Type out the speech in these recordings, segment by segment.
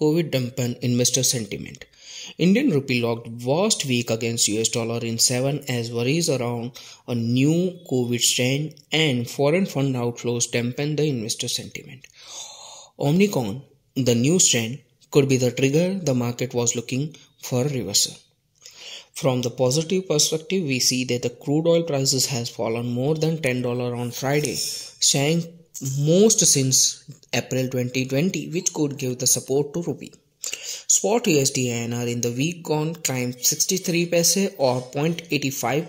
COVID dampened investor sentiment. Indian rupee logged worst week against US dollar in 7 as worries around a new COVID strain and foreign fund outflows dampened the investor sentiment. Omicron, the new strain, could be the trigger the market was looking for a reversal. From the positive perspective, we see that the crude oil prices has fallen more than $10 on Friday, showing most since April 2020, which could give the support to rupee. Spot USD INR in the week gone climbed 63 paise or 0.85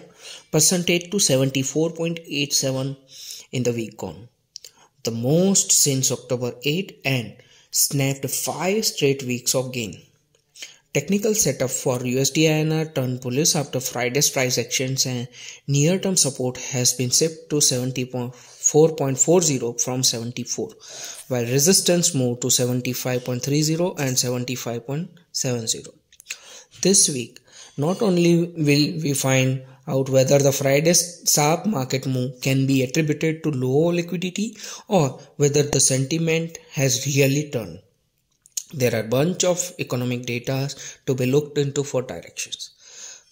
percentage to 74.87 in the week gone, the most since October 8 and snapped 5 straight weeks of gain. Technical setup for USD INR turned bullish after Friday's price actions and near-term support has been shipped to 74.40 from 74, while resistance moved to 75.30 and 75.70. This week, not only will we find out whether the Friday's sharp market move can be attributed to low liquidity or whether the sentiment has really turned. There are a bunch of economic data to be looked into for directions.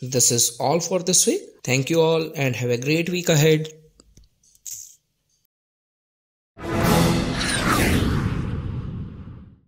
This is all for this week. Thank you all and have a great week ahead.